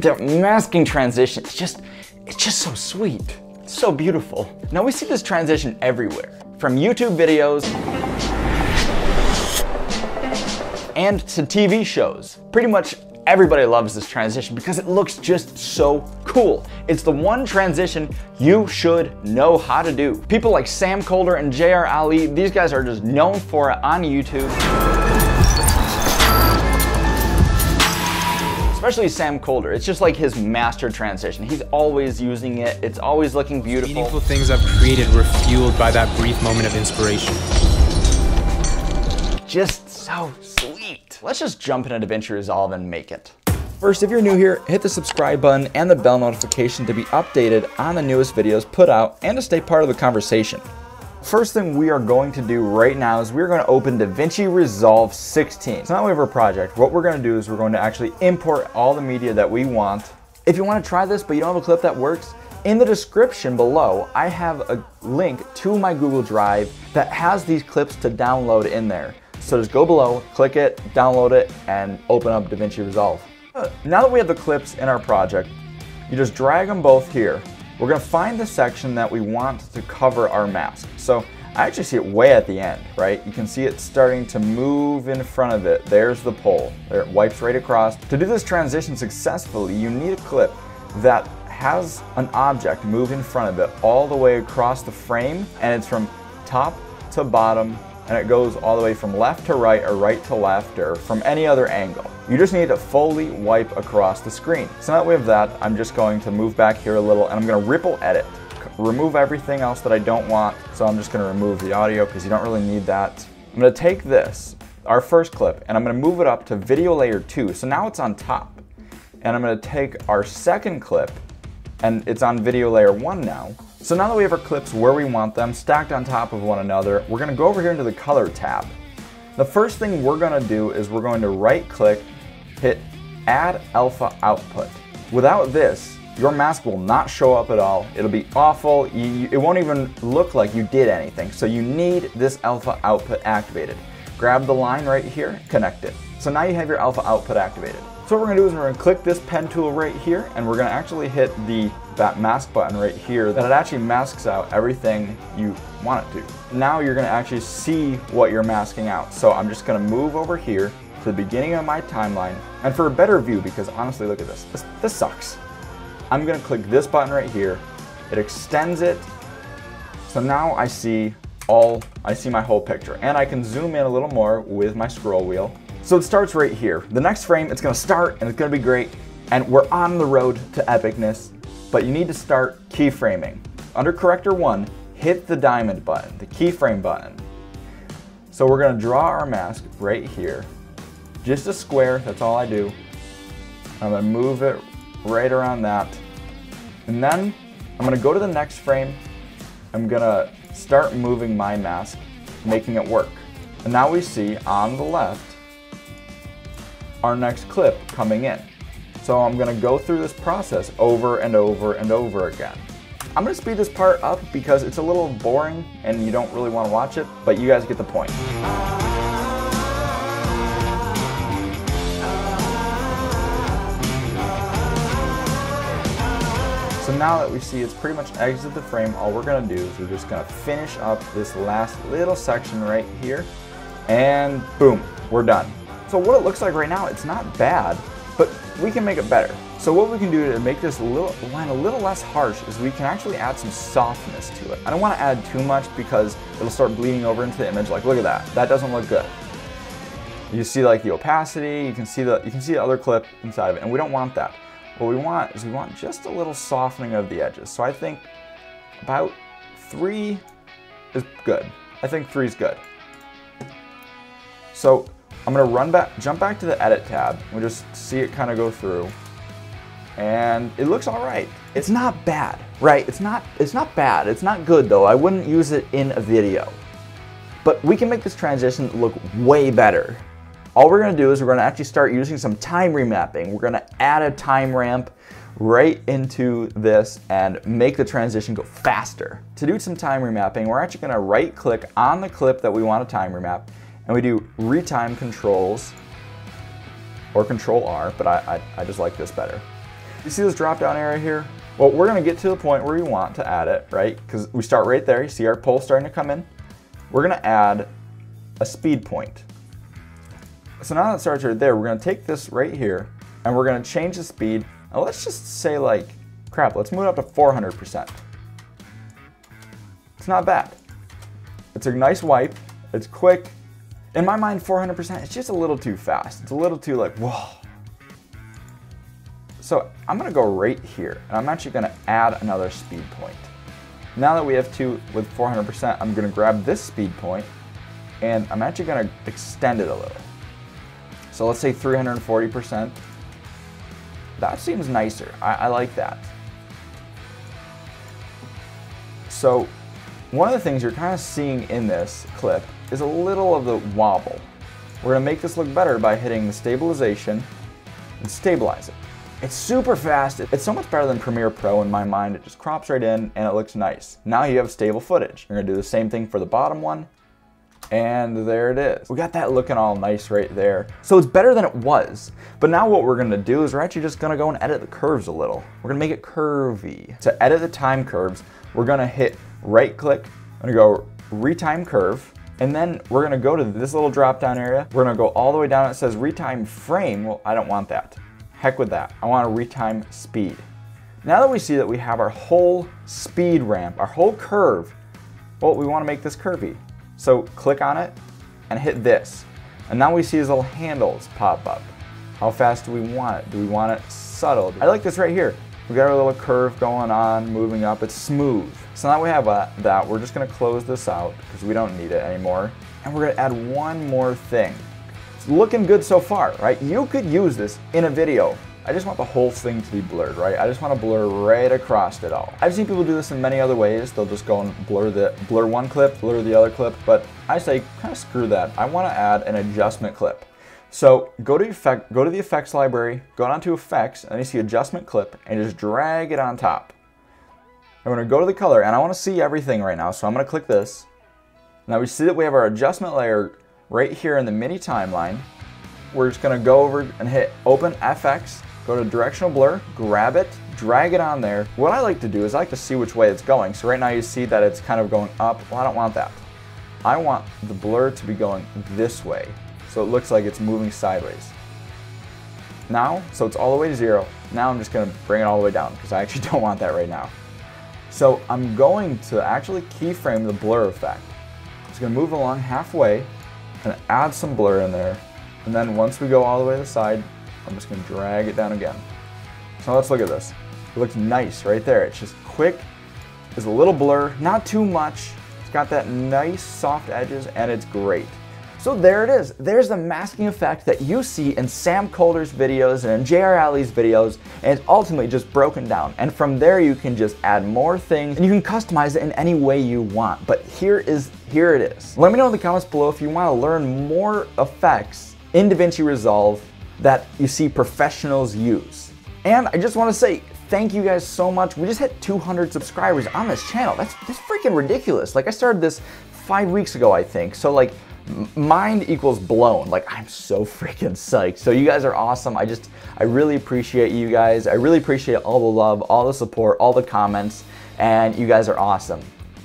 The masking transition, it's just, it's just so sweet. So beautiful. Now we see this transition everywhere, from YouTube videos and to TV shows. Pretty much everybody loves this transition because it looks just so cool. It's the one transition you should know how to do. People like Sam Kolder and JR Alli, these guys are just known for it on YouTube. Especially Sam Kolder. It's just like his master transition. He's always using it. It's always looking beautiful. Meaningful things I've created were fueled by that brief moment of inspiration. Just so sweet. Let's just jump into DaVinci Resolve and make it. First, if you're new here, hit the subscribe button and the bell notification to be updated on the newest videos put out and to stay part of the conversation. First thing we are going to do right now is we're going to open DaVinci Resolve 16. So now we have our project. What we're going to do is we're going to actually import all the media that we want. If you want to try this but you don't have a clip that works, in the description below, I have a link to my Google Drive that has these clips to download in there. So just go below, click it, download it, and open up DaVinci Resolve. Now that we have the clips in our project, you just drag them both here we're gonna find the section that we want to cover our mask. So I actually see it way at the end, right? You can see it starting to move in front of it. There's the pole. There it wipes right across. To do this transition successfully, you need a clip that has an object move in front of it all the way across the frame and it's from top to bottom and it goes all the way from left to right or right to left or from any other angle. You just need to fully wipe across the screen. So now that we have that, I'm just going to move back here a little and I'm gonna ripple edit. Remove everything else that I don't want. So I'm just gonna remove the audio because you don't really need that. I'm gonna take this, our first clip, and I'm gonna move it up to video layer two. So now it's on top. And I'm gonna take our second clip and it's on video layer one now. So now that we have our clips where we want them, stacked on top of one another, we're gonna go over here into the color tab. The first thing we're gonna do is we're going to right click, hit add alpha output. Without this, your mask will not show up at all. It'll be awful. You, it won't even look like you did anything. So you need this alpha output activated. Grab the line right here, connect it. So now you have your alpha output activated. So what we're gonna do is we're gonna click this pen tool right here and we're gonna actually hit the that mask button right here that it actually masks out everything you want it to. Now you're gonna actually see what you're masking out. So I'm just gonna move over here to the beginning of my timeline and for a better view because honestly look at this, this, this sucks. I'm gonna click this button right here. It extends it. So now I see all, I see my whole picture and I can zoom in a little more with my scroll wheel so it starts right here. The next frame, it's gonna start and it's gonna be great. And we're on the road to epicness, but you need to start keyframing. Under corrector one, hit the diamond button, the keyframe button. So we're gonna draw our mask right here. Just a square, that's all I do. I'm gonna move it right around that. And then I'm gonna go to the next frame. I'm gonna start moving my mask, making it work. And now we see on the left, our next clip coming in. So I'm gonna go through this process over and over and over again. I'm gonna speed this part up because it's a little boring and you don't really wanna watch it, but you guys get the point. So now that we see it's pretty much exited the frame, all we're gonna do is we're just gonna finish up this last little section right here, and boom, we're done. So what it looks like right now, it's not bad, but we can make it better. So what we can do to make this little, line a little less harsh is we can actually add some softness to it. I don't want to add too much because it'll start bleeding over into the image. Like, look at that. That doesn't look good. You see like the opacity, you can see the, you can see the other clip inside of it, and we don't want that. What we want is we want just a little softening of the edges. So I think about three is good. I think three is good. So I'm gonna run back, jump back to the edit tab. We'll just see it kind of go through. And it looks all right. It's not bad, right? It's not, it's not bad. It's not good though. I wouldn't use it in a video. But we can make this transition look way better. All we're gonna do is we're gonna actually start using some time remapping. We're gonna add a time ramp right into this and make the transition go faster. To do some time remapping, we're actually gonna right click on the clip that we want to time remap and we do retime controls or control R, but I, I, I just like this better. You see this drop down area here? Well, we're gonna get to the point where we want to add it, right? Because we start right there. You see our pole starting to come in. We're gonna add a speed point. So now that starts right there, we're gonna take this right here and we're gonna change the speed. Now let's just say like, crap, let's move it up to 400%. It's not bad. It's a nice wipe, it's quick. In my mind, 400%, it's just a little too fast. It's a little too like, whoa. So I'm gonna go right here and I'm actually gonna add another speed point. Now that we have two with 400%, I'm gonna grab this speed point and I'm actually gonna extend it a little. So let's say 340%. That seems nicer. I, I like that. So one of the things you're kind of seeing in this clip is a little of the wobble. We're gonna make this look better by hitting the stabilization and stabilize it. It's super fast. It's so much better than Premiere Pro in my mind. It just crops right in and it looks nice. Now you have stable footage. You're gonna do the same thing for the bottom one and there it is. We got that looking all nice right there. So it's better than it was. But now what we're gonna do is we're actually just gonna go and edit the curves a little. We're gonna make it curvy. To edit the time curves, we're gonna hit right click, I'm gonna go retime curve, and then we're gonna go to this little drop down area. We're gonna go all the way down. It says retime frame. Well, I don't want that. Heck with that. I want to retime speed. Now that we see that we have our whole speed ramp, our whole curve, well, we want to make this curvy. So click on it and hit this. And now we see these little handles pop up. How fast do we want it? Do we want it subtle? I like this right here. We got our little curve going on, moving up. It's smooth. So now we have that. We're just gonna close this out because we don't need it anymore. And we're gonna add one more thing. It's looking good so far, right? You could use this in a video I just want the whole thing to be blurred, right? I just want to blur right across it all. I've seen people do this in many other ways. They'll just go and blur the blur one clip, blur the other clip, but I say kind of screw that. I want to add an adjustment clip. So go to effect, go to the effects library, go down to effects, and you see adjustment clip, and just drag it on top. I'm to go to the color, and I want to see everything right now, so I'm going to click this. Now we see that we have our adjustment layer right here in the mini timeline. We're just going to go over and hit open FX, Go to directional blur, grab it, drag it on there. What I like to do is I like to see which way it's going. So right now you see that it's kind of going up. Well, I don't want that. I want the blur to be going this way. So it looks like it's moving sideways. Now, so it's all the way to zero. Now I'm just gonna bring it all the way down because I actually don't want that right now. So I'm going to actually keyframe the blur effect. It's gonna move along halfway and add some blur in there. And then once we go all the way to the side, I'm just gonna drag it down again. So let's look at this. It looks nice right there. It's just quick. There's a little blur, not too much. It's got that nice soft edges and it's great. So there it is. There's the masking effect that you see in Sam Kolder's videos and in JR Alli's videos, and it's ultimately just broken down. And from there you can just add more things and you can customize it in any way you want. But here is here it is. Let me know in the comments below if you want to learn more effects in DaVinci Resolve that you see professionals use. And I just want to say thank you guys so much. We just hit 200 subscribers on this channel. That's, that's freaking ridiculous. Like I started this five weeks ago, I think. So like mind equals blown. Like I'm so freaking psyched. So you guys are awesome. I just, I really appreciate you guys. I really appreciate all the love, all the support, all the comments, and you guys are awesome.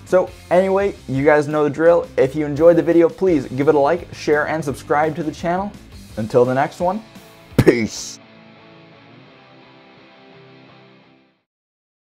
So anyway, you guys know the drill. If you enjoyed the video, please give it a like, share, and subscribe to the channel. Until the next one, Peace.